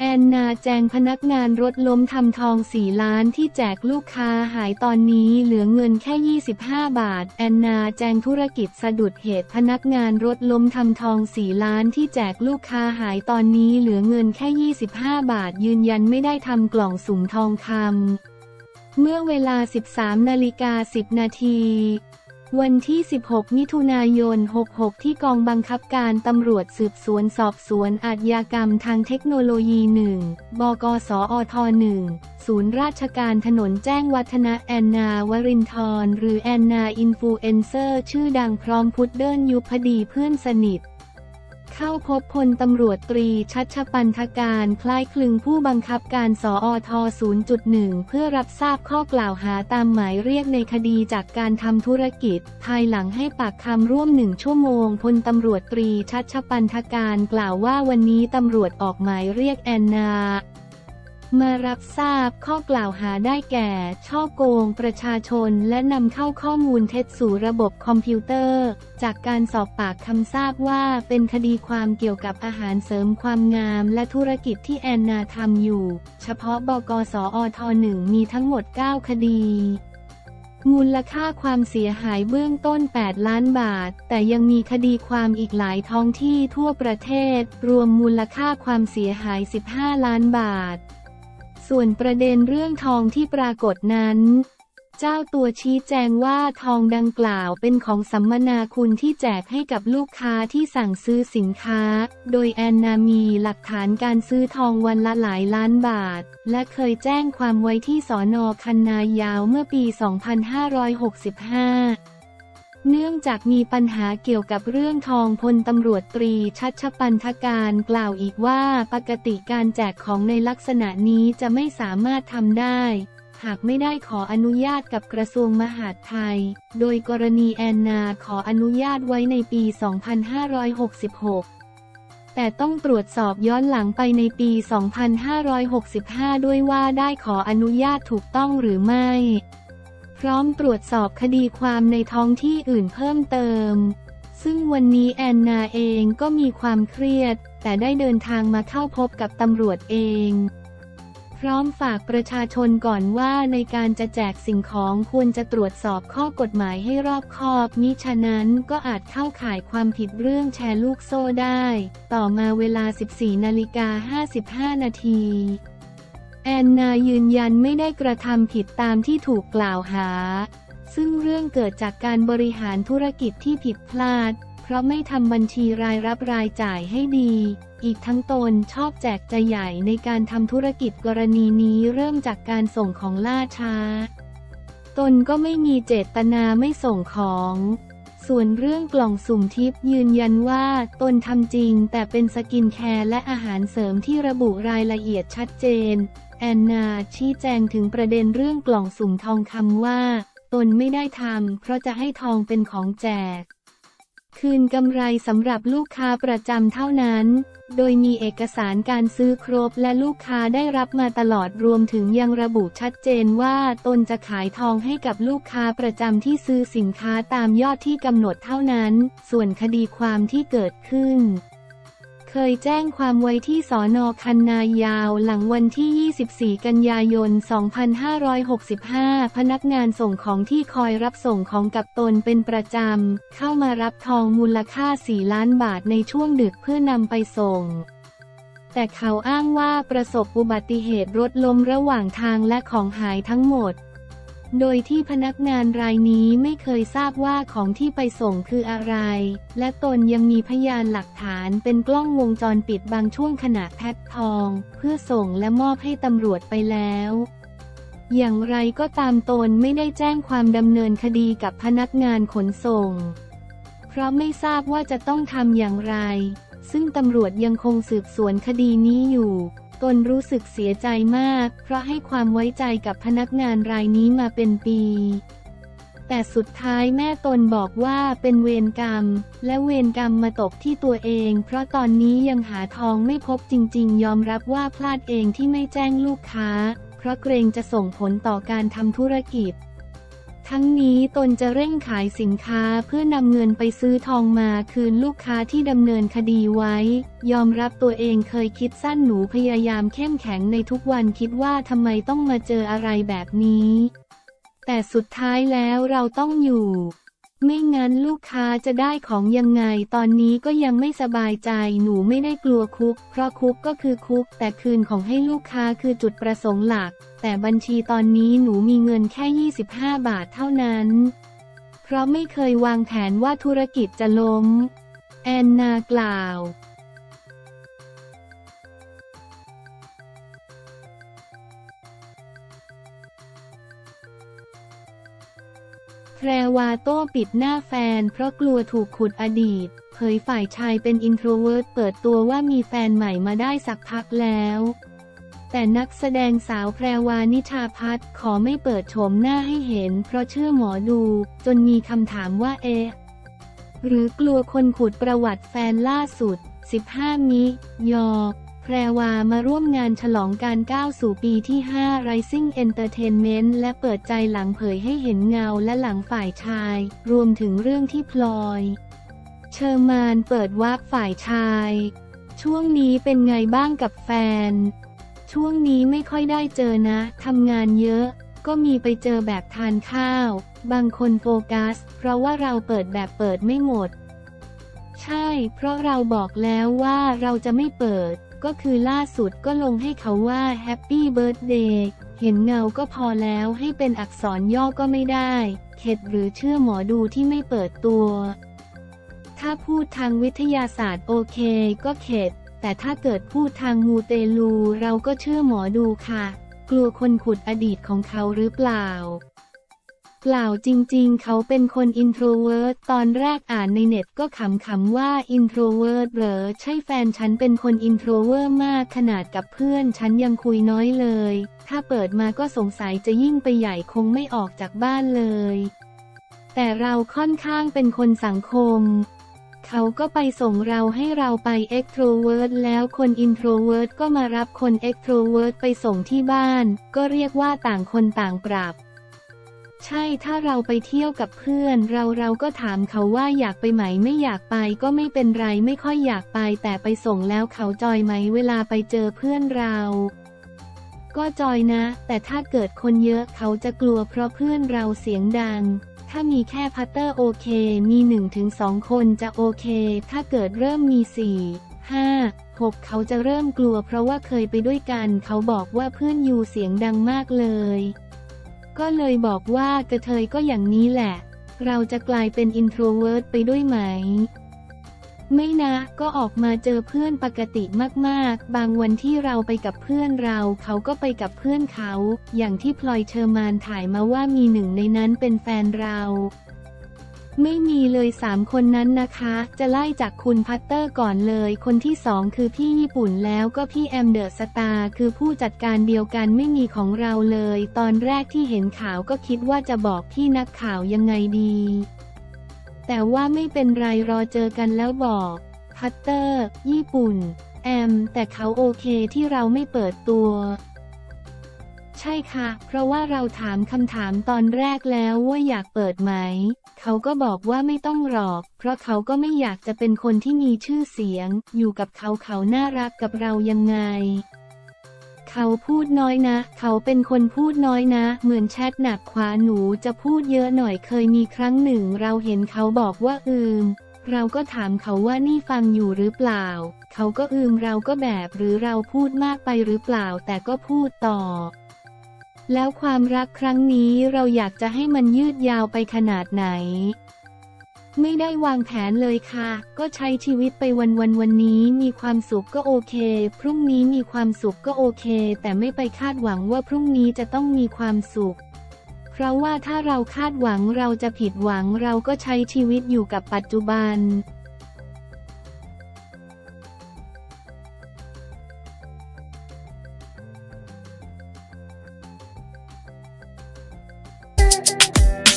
แอนนาแจงพนักงานรถล้มทำทอง4ล้านที่แจกลูกค้าหายตอนนี้เหลือเงินแค่ 25 บาท แอนนาแจงธุรกิจสะดุดเหตุพนักงานรถล้มทำทอง4ล้านที่แจกลูกค้าหายตอนนี้เหลือเงินแค่ 25 บาทยืนยันไม่ได้ทำกล่องสุ่มทองคำ เมื่อเวลา 13 นาฬิกา 10 นาที วันที่ 16 มิถุนายน 66 ที่กองบังคับการตำรวจสืบสวนสอบสวนอาชญากรรมทางเทคโนโลยี บก.สอท. 1 ศูนย์ราชการถนนแจ้งวัฒนะแอนนาวรินทร์หรือแอนนาอินฟลูเอนเซอร์ ชื่อดังพร้อมพุดเดิลยุพดีเพื่อนสนิท เข้าพบพลตำรวจตรีชัชปันธการคล้ายคลึงผู้บังคับการสอท.1 เพื่อรับทราบข้อกล่าวหาตามหมายเรียกในคดีจากการทำธุรกิจ ภายหลังให้ปากคำร่วมหนึ่งชั่วโมงพลตำรวจตรีชัชปันธการกล่าวว่าวันนี้ตำรวจออกหมายเรียกแอนนา มารับทราบข้อกล่าวหาได้แก่ ช่อโกงประชาชนและนำเข้าข้อมูลเท็จสู่ระบบคอมพิวเตอร์ จากการสอบปากคำทราบว่าเป็นคดีความเกี่ยวกับอาหารเสริมความงาม และธุรกิจที่แอนนาทำอยู่ เฉพาะบกสอทหนึ่งมีทั้งหมด 9 คดีมูลค่าความเสียหายเบื้องต้น 8 ล้านบาท แต่ยังมีคดีความอีกหลายท้องที่ทั่วประเทศ รวมมูลค่าความเสียหาย 15 ล้านบาท ส่วนประเด็นเรื่องทองที่ปรากฏนั้น เจ้าตัวชี้แจงว่าทองดังกล่าวเป็นของสัมมนาคุณที่แจกให้กับลูกค้าที่สั่งซื้อสินค้า โดยแอนนามีหลักฐานการซื้อทองวันละหลายล้านบาท และเคยแจ้งความไว้ที่สอนอคันนายาวเมื่อปี 2565 เนื่องจากมีปัญหาเกี่ยวกับเรื่องทองพลตำรวจตรีชัชปันธการกล่าวอีกว่าปกติการแจกของในลักษณะนี้จะไม่สามารถทำได้ หากไม่ได้ขออนุญาตกับกระทรวงมหาดไทย โดยกรณีแอนนาขออนุญาตไว้ในปี 2566 แต่ต้องตรวจสอบย้อนหลังไปในปี 2565 ด้วยว่าได้ขออนุญาตถูกต้องหรือไม่ พร้อมตรวจสอบคดีความในท้องที่อื่นเพิ่มเติม ซึ่งวันนี้แอนนาเองก็มีความเครียด แต่ได้เดินทางมาเข้าพบกับตำรวจเอง พร้อมฝากประชาชนก่อนว่าในการจะแจกสิ่งของควรจะตรวจสอบข้อกฎหมายให้รอบคอบมิฉะนั้นก็อาจเข้าข่ายความผิดเรื่องแชร์ลูกโซ่ได้ ต่อมาเวลา 14นาฬิกา55นาที แอนนายืนยันไม่ได้กระทำผิดตามที่ถูกกล่าวหา ซึ่งเรื่องเกิดจากการบริหารธุรกิจที่ผิดพลาด เพราะไม่ทำบัญชีรายรับรายจ่ายให้ดี อีกทั้งตนชอบแจกใจใหญ่ในการทำธุรกิจกรณีนี้เริ่มจากการส่งของล่าช้า ตนก็ไม่มีเจตนาไม่ส่งของส่วนเรื่องกล่องสุ่มทิพย์ยืนยันว่าตนทำจริงแต่เป็นสกินแคร์และอาหารเสริมที่ระบุรายละเอียดชัดเจน แอนนาชี้แจงถึงประเด็นเรื่องกล่องสุ่มทองคำว่า ตนไม่ได้ทำเพราะจะให้ทองเป็นของแจก คืนกำไรสำหรับลูกค้าประจำเท่านั้น โดยมีเอกสารการซื้อครบและลูกค้าได้รับมาตลอดรวมถึงยังระบุชัดเจนว่าตนจะขายทองให้กับลูกค้าประจำที่ซื้อสินค้าตามยอดที่กำหนดเท่านั้น ส่วนคดีความที่เกิดขึ้น ยแจ้งความไว้ที่สอนอคันนายาวหลังวันที่ 24 กันยายน 2565 พนักงานส่งของที่คอยรับส่งของกับตนเป็นประจำ เข้ามารับทองมูลค่า 4 ล้านบาทในช่วงดึกเพื่อนำไปส่งแต่เขาอ้างว่าประสบอุบัติเหตุรถล้มระหว่างทางและของหายทั้งหมด โดยที่พนักงานรายนี้ไม่เคยทราบว่าของที่ไปส่งคืออะไร และตนยังมีพยานหลักฐานเป็นกล้องวงจรปิดบางช่วงขณะแพ็คทอง เพื่อส่งและมอบให้ตำรวจไปแล้วอย่างไรก็ตามตนไม่ได้แจ้งความดำเนินคดีกับพนักงานขนส่ง เพราะไม่ทราบว่าจะต้องทำอย่างไร ซึ่งตำรวจยังคงสืบสวนคดีนี้อยู่ ตนรู้สึกเสียใจมาก เพราะให้ความไว้ใจกับพนักงานรายนี้มาเป็นปี แต่สุดท้ายแม่ตนบอกว่าเป็นเวรกรรม และเวรกรรมมาตกที่ตัวเอง เพราะตอนนี้ยังหาทองไม่พบจริง ๆ ยอมรับว่าพลาดเองที่ไม่แจ้งลูกค้า เพราะเกรงจะส่งผลต่อการทำธุรกิจ ทั้งนี้ตนจะเร่งขายสินค้าเพื่อนำเงินไปซื้อทองมาคืนลูกค้าที่ดำเนินคดีไว้ ยอมรับตัวเองเคยคิดสั้นหนูพยายามเข้มแข็งในทุกวันคิดว่าทำไมต้องมาเจออะไรแบบนี้ แต่สุดท้ายแล้วเราต้องอยู่ ไม่งั้นลูกค้าจะได้ของยังไง ตอนนี้ก็ยังไม่สบายใจ หนูไม่ได้กลัวคุก เพราะคุกก็คือคุก แต่คืนของให้ลูกค้าคือจุดประสงค์หลัก แต่บัญชีตอนนี้หนูมีเงินแค่ 25 บาทเท่านั้น เพราะไม่เคยวางแผนว่าธุรกิจจะล้ม แอนนากล่าว แพรวาโต้ปิดหน้าแฟน เพราะกลัวถูกขุดอดีต เผยฝ่ายชายเป็น introvert เปิดตัวว่ามีแฟนใหม่มาได้สักพักแล้ว แต่นักแสดงสาวแพรวานิชาพัฒน์ขอไม่เปิดโฉมหน้าให้เห็น เพราะเชื่อหมอดู จนมีคำถามว่าเอ๊ะหรือกลัวคนขุดประวัติแฟนล่าสุด 15 มิ.ย. แพรวามาร่วมงานฉลองการก้าวสู่ปีที่ 5 Rising Entertainment และเปิดใจหลังเผยให้เห็นเงาและหลังฝ่ายชาย รวมถึงเรื่องที่พลอย เชอร์มานเปิดวาร์ปฝ่ายชาย ช่วงนี้เป็นไงบ้างกับแฟน ช่วงนี้ไม่ค่อยได้เจอนะ ทำงานเยอะ ก็มีไปเจอแบบทานข้าว บางคนโฟกัส เพราะว่าเราเปิดแบบเปิดไม่หมด ใช่ เพราะเราบอกแล้วว่าเราจะไม่เปิด ก็คือล่าสุดก็ลงให้เขาว่าแฮปปี้เบิร์ a เดย์เห็นเงาก็พอแล้วให้เป็นอักษรย่อก็ไม่ได้ เข็ดหรือเชื่อหมอดูที่ไม่เปิดตัว ถ้าพูดทางวิทยาศาสตร์โอเคก็เข็ด แต่ถ้าเกิดพูดทางมูเตลูเราก็เชื่อหมอดูค่ะ กลัวคนขุดอดีตของเขาหรือเปล่า ล่าจริงๆ เขาเป็นคน introvert ตอนแรกอ่านในเน็ตก็ขำๆว่า introvert เหรอใช่แฟนฉันเป็นคน introvert มากขนาดกับเพื่อนฉันยังคุยน้อยเลย ถ้าเปิดมาก็สงสัยจะยิ่งไปใหญ่คงไม่ออกจากบ้านเลย แต่เราค่อนข้างเป็นคนสังคม เขาก็ไปส่งเราให้เราไป extrovert แล้วคน introvert ก็มารับคน extrovert ไปส่งที่บ้าน ก็เรียกว่าต่างคนต่างปรับ ใช่ถ้าเราไปเที่ยวกับเพื่อน เราเราก็ถามเขาว่าอยากไปไหมไม่อยากไปก็ไม่เป็นไรไม่ค่อยอยากไปแต่ไปส่งแล้วเขาจอยไหมเวลาไปเจอเพื่อนเรา ก็ joy นะ แต่ถ้าเกิดคนเยอะเขาจะกลัวเพราะเพื่อนเราเสียงดัง ถ้ามีแค่พัตเตอร์โอเค มี1-2ถึงคนจะโอเค ถ้าเกิดเริ่มมี 4 5 6 เขาจะเริ่มกลัวเพราะว่าเคยไปด้วยกัน เขาบอกว่าเพื่อน you เสียงดังมากเลย ก็เลยบอกว่ากระเทยก็อย่างนี้แหละ เราจะกลายเป็น introvert ไปด้วยไหม ไม่นะ ก็ออกมาเจอเพื่อนปกติมากๆ บางวันที่เราไปกับเพื่อนเรา เขาก็ไปกับเพื่อนเขา อย่างที่พลอยเชอร์มานถ่ายมาว่ามีหนึ่งในนั้นเป็นแฟนเรา ไม่มีเลยสามคนนั้นนะคะ จะไล่จากคุณพัตเตอร์ก่อนเลย คนที่สองคือพี่ญี่ปุ่นแล้วก็พี่แอมเดอะสตาร์คือผู้จัดการเดียวกันไม่มีของเราเลย ตอนแรกที่เห็นข่าวก็คิดว่าจะบอกพี่นักข่าวยังไงดี แต่ว่าไม่เป็นไรรอเจอกันแล้วบอก พัตเตอร์ ญี่ปุ่น แอม แต่เขาโอเคที่เราไม่เปิดตัว ใช่ค่ะ เพราะว่าเราถามคำถามตอนแรกแล้วว่าอยากเปิดไหม เขาก็บอกว่าไม่ต้องหรอก เพราะเขาก็ไม่อยากจะเป็นคนที่มีชื่อเสียง อยู่กับเขาเขาน่ารักกับเรายังไง เขาพูดน้อยนะ เขาเป็นคนพูดน้อยนะ เหมือนแชทหนักขวาหนูจะพูดเยอะหน่อยเคยมีครั้งหนึ่ง เราเห็นเขาบอกว่าอืมเราก็ถามเขาว่านี่ฟังอยู่หรือเปล่า เขาก็อืมเราก็แบบหรือเราพูดมากไปหรือเปล่าแต่ก็พูดต่อ แล้วความรักครั้งนี้เราอยากจะให้มันยืดยาวไปขนาดไหน ไม่ได้วางแผนเลยค่ะ ก็ใช้ชีวิตไปวันวันวันนี้มีความสุขก็โอเค พรุ่งนี้มีความสุขก็โอเค แต่ไม่ไปคาดหวังว่าพรุ่งนี้จะต้องมีความสุข เพราะว่าถ้าเราคาดหวังเราจะผิดหวังเราก็ใช้ชีวิตอยู่กับปัจจุบัน Yeah.